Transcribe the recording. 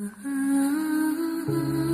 啊